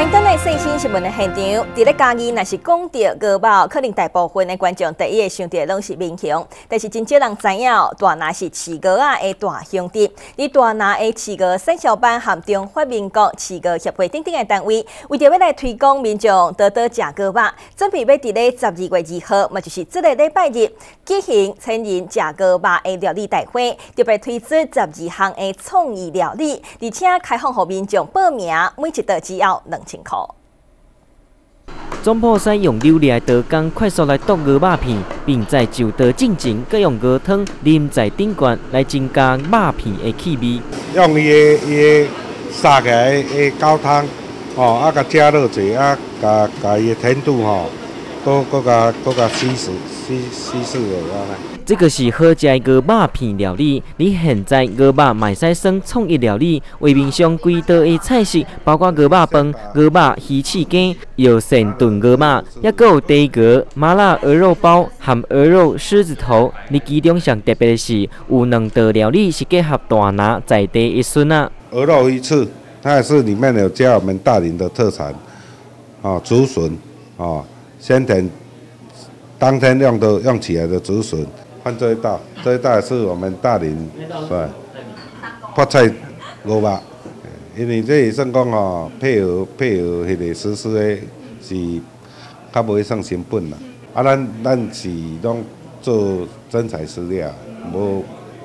欢迎登来最新新闻的现场。伫咧嘉义，若是讲到鹅肉，可能大部分的观众第一个想到拢是民雄，但是真少人知影，大拿是饲鹅啊的大兄弟。你大拿的饲鹅生肖班含中华民国饲鹅协会等等的单位，为着要来推广民众多多食鹅肉，准备要伫咧十二月二号，嘛就是这个礼拜日举行千人食鹅肉的料理大会，特别推出十二项的创意料理，而且开放给民众报名，每一道只要两。情况。总铺师用流利的刀工快速来剁鹅肉片，并在就刀进前，佮用鹅汤淋在顶罐来增加肉片的气味。用伊的伊的杀起来的高汤，哦，啊，甲加热者，啊，甲甲伊的甜度吼，搁搁甲搁甲稀释稀稀释的安尼。这个是好食的鹅肉片料理。你现在鹅肉卖使算创意料理，画面上几道的菜式，包括鹅肉饭、鹅肉鱼翅羹、油线炖鹅肉，也有地鹅、麻辣鹅肉包含鹅肉狮子头。你其中上特别的是，有两道料理是结合大拿在地一笋啊。鹅肉鱼翅，它也是里面有加我们大林的特产，啊，竹笋，啊，先天当天用的用起来的竹笋。换这一道，这一道是我们大林是泡菜萝卜，因为这也算讲哦配合配合迄个实施的是较袂算成本啦。啊，咱咱是拢做真材实料，无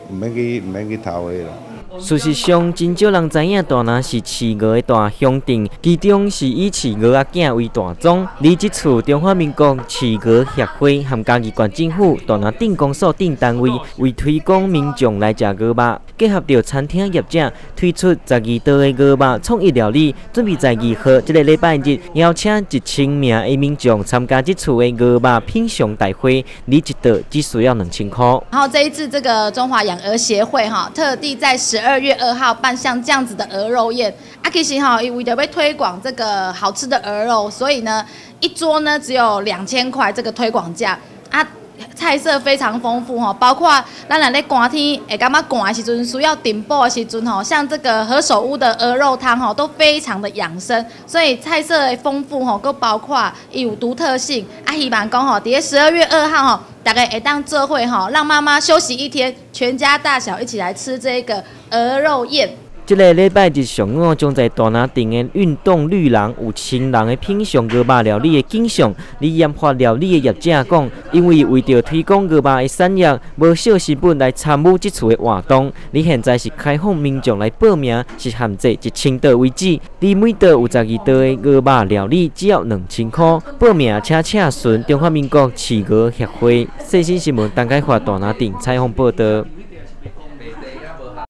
毋免去毋免去偷的啦。事实上，真少人知影大拿是饲鹅的大乡镇，其中是以饲鹅仔囝为大宗。而即处中华民国饲鹅协会和嘉义县政府大拿镇公所等单位，为推广民众来食鹅肉，结合着餐厅业者，推出十二道的鹅肉创意料理，准备在二号这个礼拜日邀请一千名的民众参加即处的鹅肉品尝大会，你一道只需要两千块。然后这一次，这个中华养鹅协会哈，特地在十。二月二号办像这样子的鹅肉宴，啊，其实哈，为了被推广这个好吃的鹅肉，所以呢，一桌呢只有两千块这个推广价。啊，菜色非常丰富哈，包括咱来咧寒天会感觉寒的时阵需要顶补的时阵吼，像这个何首乌的鹅肉汤吼，都非常的养生，所以菜色丰富吼，都包括有独特性啊，希望讲吼，伫十二月二号吼。大概会当做会哈，让妈妈休息一天，全家大小一起来吃这个鹅肉宴。这个礼拜日上午，将在大拿顶的运动绿廊有千人的品尝鹅肉料理的景象。李研发料理的业者讲，因为为着推广鹅肉的产业，无少成本来参与这次的活动。你现在是开放民众来报名，是限制一千道为止。你每道有十二道的鹅肉料理，只要两千块。报名请查询中华民国饲鹅协会。最新新闻，单开发大拿顶采访报道。